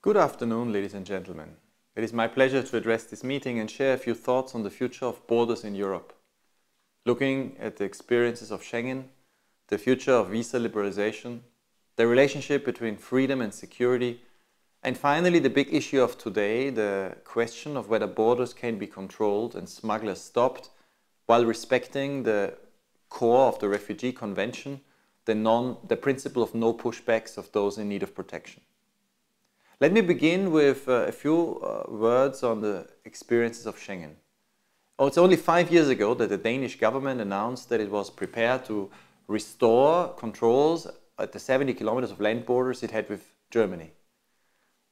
Good afternoon, ladies and gentlemen. It is my pleasure to address this meeting and share a few thoughts on the future of borders in Europe. Looking at the experiences of Schengen, the future of visa liberalization, the relationship between freedom and security, and finally the big issue of today, the question of whether borders can be controlled and smugglers stopped while respecting the core of the Refugee Convention, the, non, the principle of no pushbacks of those in need of protection. Let me begin with uh, a few uh, words on the experiences of Schengen. Oh, it's only five years ago that the Danish government announced that it was prepared to restore controls at the 70 kilometers of land borders it had with Germany.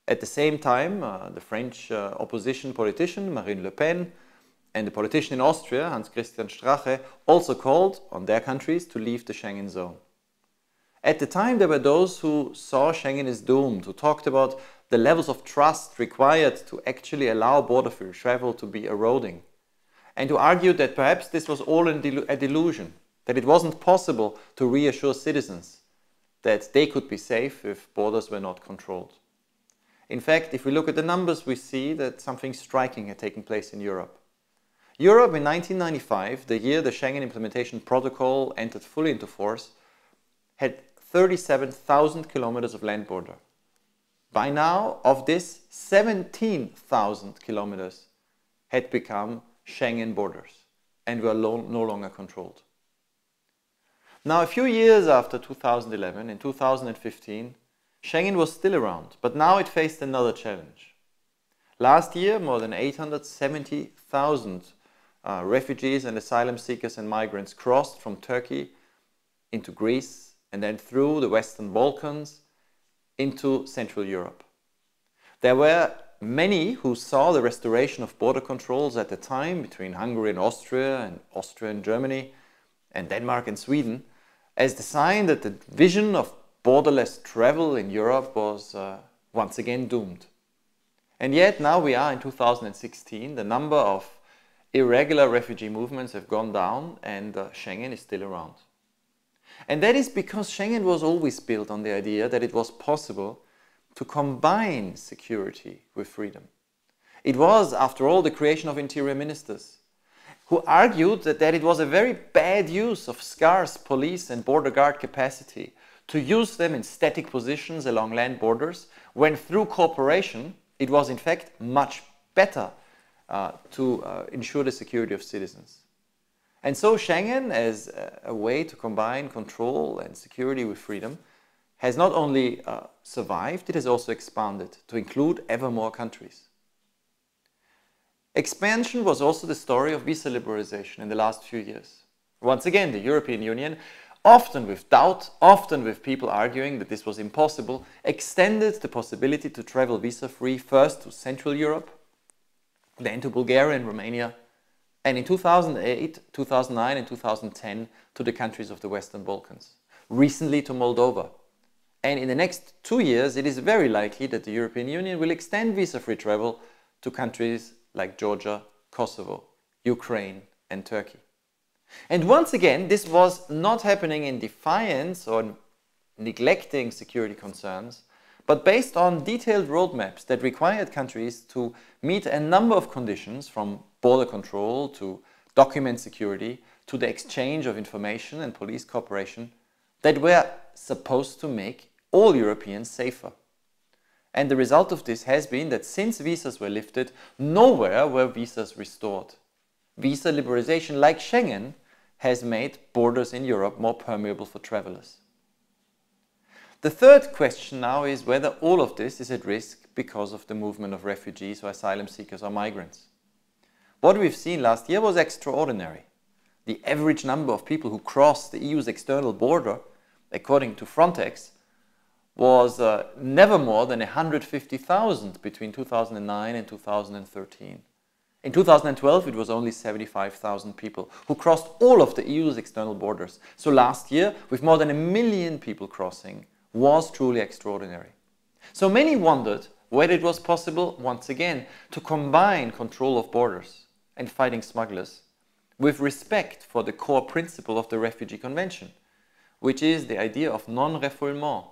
At the same time, uh, the French uh, opposition politician Marine Le Pen and the politician in Austria, Heinz Christian Strache, also called on their countries to leave the Schengen zone. At the time, there were those who saw Schengen as doomed, who talked about the levels of trust required to actually allow border free travel to be eroding, and to argue that perhaps this was all a delusion, that it wasn't possible to reassure citizens that they could be safe if borders were not controlled. In fact, if we look at the numbers, we see that something striking had taken place in Europe. Europe in 1995, the year the Schengen Implementation Protocol entered fully into force, had 37,000 kilometers of land border. By now, of this, 17,000 kilometers had become Schengen borders and were no longer controlled. Now, a few years after 2011, in 2015, Schengen was still around, but now it faced another challenge. Last year, more than 870,000 uh, refugees and asylum seekers and migrants crossed from Turkey into Greece, and then through the Western Balkans into Central Europe. There were many who saw the restoration of border controls at the time between Hungary and Austria and Austria and Germany and Denmark and Sweden as the sign that the vision of borderless travel in Europe was uh, once again doomed. And yet now we are in 2016, the number of irregular refugee movements have gone down and uh, Schengen is still around. And that is because Schengen was always built on the idea that it was possible to combine security with freedom. It was, after all, the creation of interior ministers who argued that, that it was a very bad use of scarce police and border guard capacity to use them in static positions along land borders when through cooperation it was in fact much better uh, to uh, ensure the security of citizens. And so Schengen, as a way to combine control and security with freedom, has not only uh, survived, it has also expanded to include ever more countries. Expansion was also the story of visa liberalization in the last few years. Once again, the European Union, often with doubt, often with people arguing that this was impossible, extended the possibility to travel visa-free first to Central Europe, then to Bulgaria and Romania, and in 2008, 2009 and 2010 to the countries of the Western Balkans, recently to Moldova. And in the next two years, it is very likely that the European Union will extend visa-free travel to countries like Georgia, Kosovo, Ukraine and Turkey. And once again, this was not happening in defiance or neglecting security concerns, but based on detailed roadmaps that required countries to meet a number of conditions from border control to document security to the exchange of information and police cooperation that were supposed to make all Europeans safer. And the result of this has been that since visas were lifted, nowhere were visas restored. Visa liberalization, like Schengen, has made borders in Europe more permeable for travelers. The third question now is whether all of this is at risk because of the movement of refugees or asylum seekers or migrants. What we've seen last year was extraordinary. The average number of people who crossed the EU's external border, according to Frontex, was uh, never more than 150,000 between 2009 and 2013. In 2012, it was only 75,000 people who crossed all of the EU's external borders. So last year, with more than a million people crossing, was truly extraordinary. So many wondered whether it was possible, once again, to combine control of borders and fighting smugglers with respect for the core principle of the Refugee Convention, which is the idea of non-refoulement,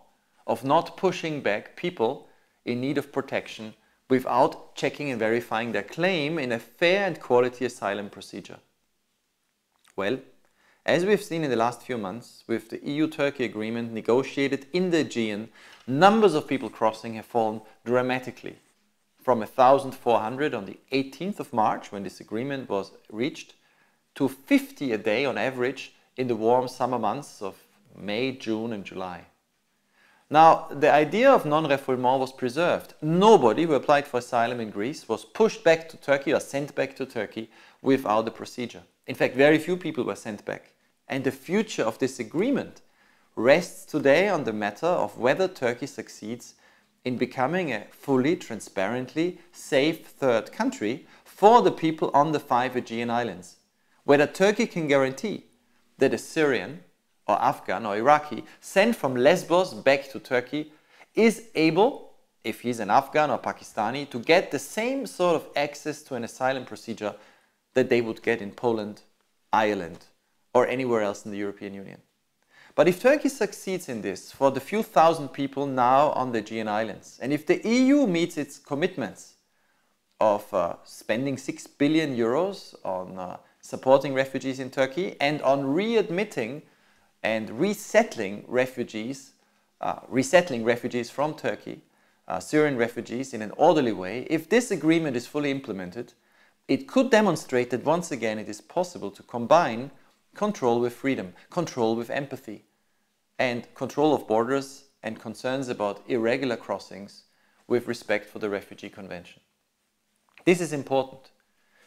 of not pushing back people in need of protection without checking and verifying their claim in a fair and quality asylum procedure. Well, as we've seen in the last few months, with the EU-Turkey agreement negotiated in the Aegean, numbers of people crossing have fallen dramatically. From 1,400 on the 18th of March, when this agreement was reached, to 50 a day on average in the warm summer months of May, June and July. Now, the idea of non-refoulement was preserved. Nobody who applied for asylum in Greece was pushed back to Turkey or sent back to Turkey without a procedure. In fact, very few people were sent back. And the future of this agreement rests today on the matter of whether Turkey succeeds in becoming a fully, transparently safe third country for the people on the five Aegean islands. Whether Turkey can guarantee that a Syrian, or Afghan or Iraqi sent from Lesbos back to Turkey is able, if he's an Afghan or Pakistani, to get the same sort of access to an asylum procedure that they would get in Poland, Ireland, or anywhere else in the European Union. But if Turkey succeeds in this for the few thousand people now on the Aegean Islands, and if the EU meets its commitments of uh, spending 6 billion euros on uh, supporting refugees in Turkey and on readmitting and resettling refugees, uh, resettling refugees from Turkey, uh, Syrian refugees in an orderly way, if this agreement is fully implemented, it could demonstrate that once again it is possible to combine control with freedom, control with empathy, and control of borders and concerns about irregular crossings with respect for the Refugee Convention. This is important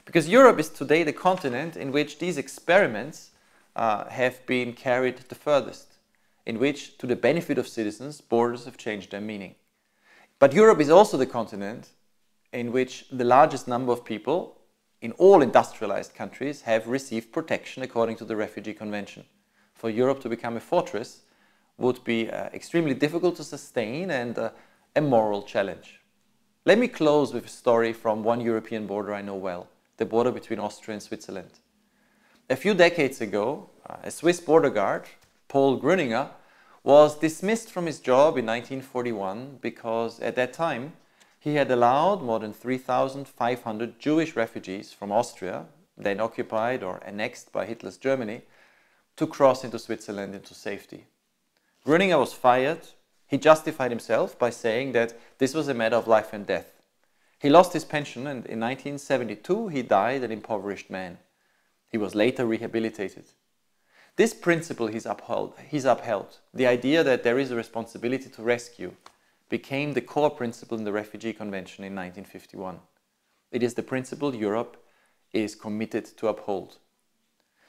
because Europe is today the continent in which these experiments uh, have been carried the furthest, in which, to the benefit of citizens, borders have changed their meaning. But Europe is also the continent in which the largest number of people in all industrialized countries have received protection according to the Refugee Convention. For Europe to become a fortress would be uh, extremely difficult to sustain and uh, a moral challenge. Let me close with a story from one European border I know well, the border between Austria and Switzerland. A few decades ago, uh, a Swiss border guard, Paul Grüninger, was dismissed from his job in 1941 because at that time he had allowed more than 3,500 Jewish refugees from Austria, then occupied or annexed by Hitler's Germany, to cross into Switzerland into safety. Grüninger was fired. He justified himself by saying that this was a matter of life and death. He lost his pension and in 1972 he died an impoverished man. He was later rehabilitated. This principle he's upheld, he's upheld, the idea that there is a responsibility to rescue, became the core principle in the Refugee Convention in 1951. It is the principle Europe is committed to uphold.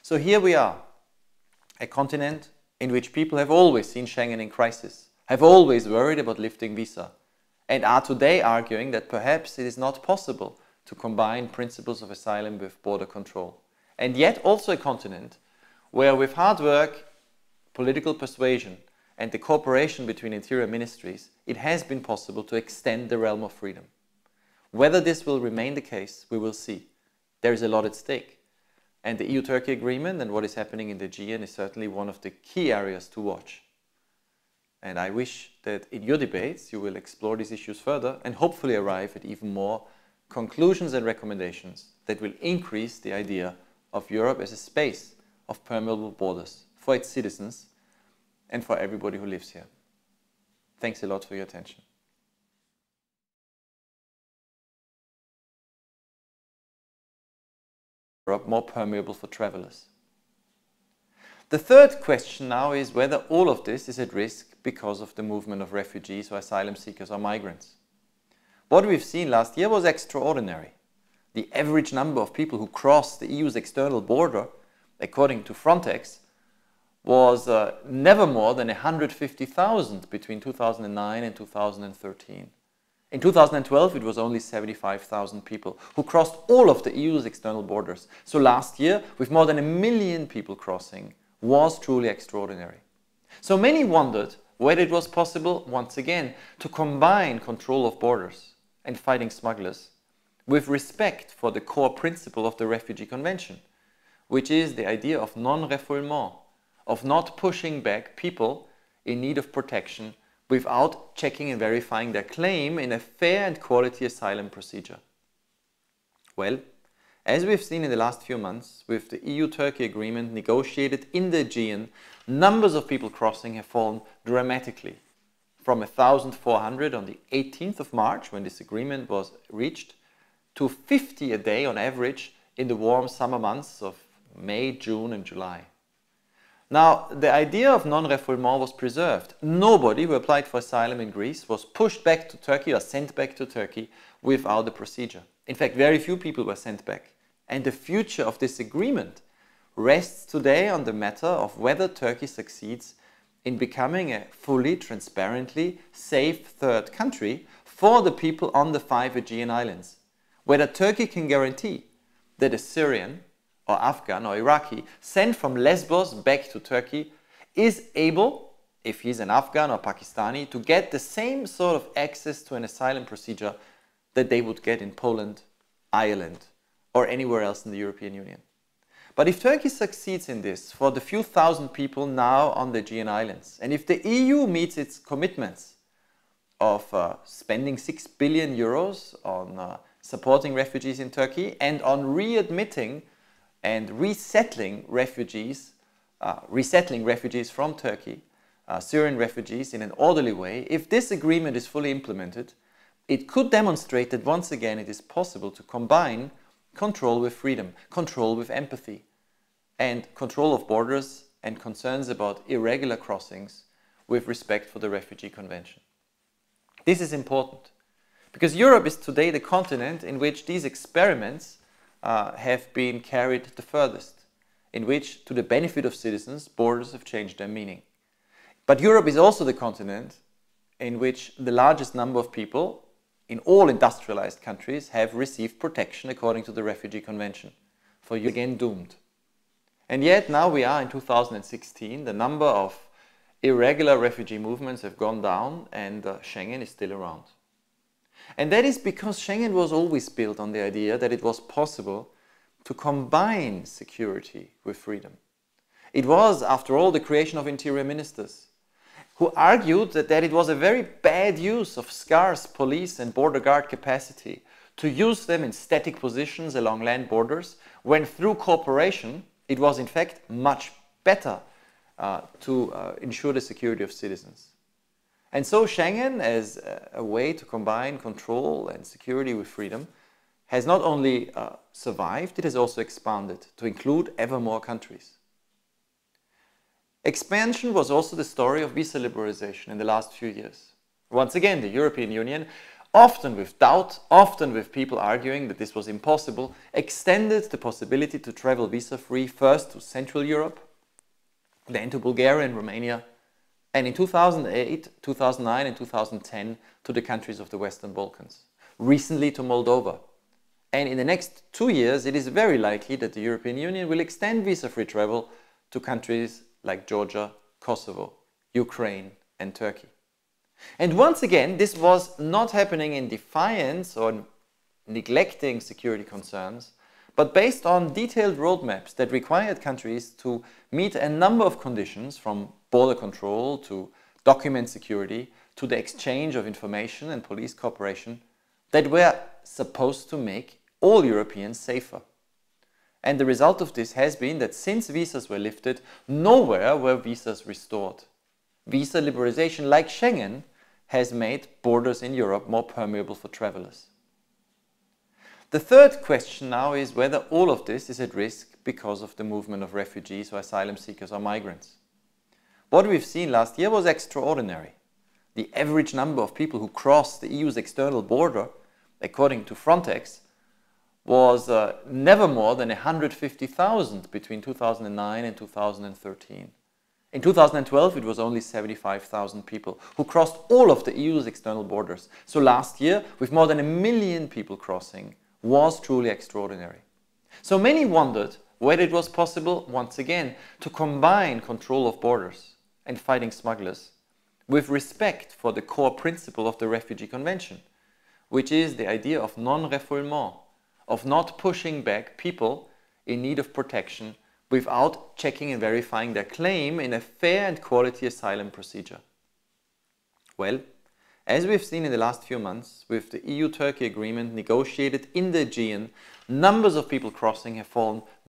So here we are, a continent in which people have always seen Schengen in crisis, have always worried about lifting visa, and are today arguing that perhaps it is not possible to combine principles of asylum with border control and yet also a continent where with hard work, political persuasion and the cooperation between interior ministries, it has been possible to extend the realm of freedom. Whether this will remain the case, we will see. There is a lot at stake. And the EU-Turkey agreement and what is happening in the Aegean is certainly one of the key areas to watch. And I wish that in your debates you will explore these issues further and hopefully arrive at even more conclusions and recommendations that will increase the idea of Europe as a space of permeable borders for its citizens and for everybody who lives here. Thanks a lot for your attention. More permeable for travelers. The third question now is whether all of this is at risk because of the movement of refugees or asylum seekers or migrants. What we've seen last year was extraordinary the average number of people who crossed the EU's external border, according to Frontex, was uh, never more than 150,000 between 2009 and 2013. In 2012, it was only 75,000 people who crossed all of the EU's external borders. So last year, with more than a million people crossing, was truly extraordinary. So many wondered whether it was possible, once again, to combine control of borders and fighting smugglers with respect for the core principle of the Refugee Convention, which is the idea of non-refoulement, of not pushing back people in need of protection without checking and verifying their claim in a fair and quality asylum procedure. Well, as we've seen in the last few months, with the EU-Turkey agreement negotiated in the Aegean, numbers of people crossing have fallen dramatically. From 1,400 on the 18th of March, when this agreement was reached, to 50 a day on average in the warm summer months of May, June and July. Now, the idea of non-refoulement was preserved. Nobody who applied for asylum in Greece was pushed back to Turkey or sent back to Turkey without the procedure. In fact, very few people were sent back. And the future of this agreement rests today on the matter of whether Turkey succeeds in becoming a fully, transparently safe third country for the people on the five Aegean islands. Whether Turkey can guarantee that a Syrian, or Afghan or Iraqi sent from Lesbos back to Turkey is able, if he's an Afghan or Pakistani, to get the same sort of access to an asylum procedure that they would get in Poland, Ireland, or anywhere else in the European Union. But if Turkey succeeds in this for the few thousand people now on the Aegean Islands, and if the EU meets its commitments of uh, spending 6 billion euros on uh, supporting refugees in Turkey and on readmitting and resettling refugees, uh, resettling refugees from Turkey, uh, Syrian refugees in an orderly way, if this agreement is fully implemented, it could demonstrate that once again it is possible to combine control with freedom, control with empathy, and control of borders and concerns about irregular crossings with respect for the Refugee Convention. This is important because Europe is today the continent in which these experiments uh, have been carried the furthest, in which, to the benefit of citizens, borders have changed their meaning. But Europe is also the continent in which the largest number of people in all industrialized countries have received protection according to the Refugee Convention. For you again doomed. And yet now we are in 2016, the number of irregular refugee movements have gone down and uh, Schengen is still around. And that is because Schengen was always built on the idea that it was possible to combine security with freedom. It was, after all, the creation of interior ministers who argued that, that it was a very bad use of scarce police and border guard capacity to use them in static positions along land borders when through cooperation it was in fact much better uh, to uh, ensure the security of citizens. And so Schengen, as a way to combine control and security with freedom, has not only uh, survived, it has also expanded to include ever more countries. Expansion was also the story of visa liberalization in the last few years. Once again, the European Union, often with doubt, often with people arguing that this was impossible, extended the possibility to travel visa-free first to Central Europe, then to Bulgaria and Romania, and in 2008, 2009 and 2010 to the countries of the Western Balkans, recently to Moldova. And in the next two years, it is very likely that the European Union will extend visa-free travel to countries like Georgia, Kosovo, Ukraine and Turkey. And once again, this was not happening in defiance or neglecting security concerns, but based on detailed roadmaps that required countries to meet a number of conditions from border control to document security to the exchange of information and police cooperation that were supposed to make all Europeans safer. And the result of this has been that since visas were lifted, nowhere were visas restored. Visa liberalization, like Schengen, has made borders in Europe more permeable for travelers. The third question now is whether all of this is at risk because of the movement of refugees or asylum seekers or migrants. What we've seen last year was extraordinary. The average number of people who crossed the EU's external border, according to Frontex, was uh, never more than 150,000 between 2009 and 2013. In 2012, it was only 75,000 people who crossed all of the EU's external borders. So last year, with more than a million people crossing, was truly extraordinary. So many wondered whether it was possible, once again, to combine control of borders and fighting smugglers with respect for the core principle of the Refugee Convention, which is the idea of non-refoulement, of not pushing back people in need of protection without checking and verifying their claim in a fair and quality asylum procedure. Well, as we've seen in the last few months, with the EU-Turkey agreement negotiated in the Aegean, numbers of people crossing have fallen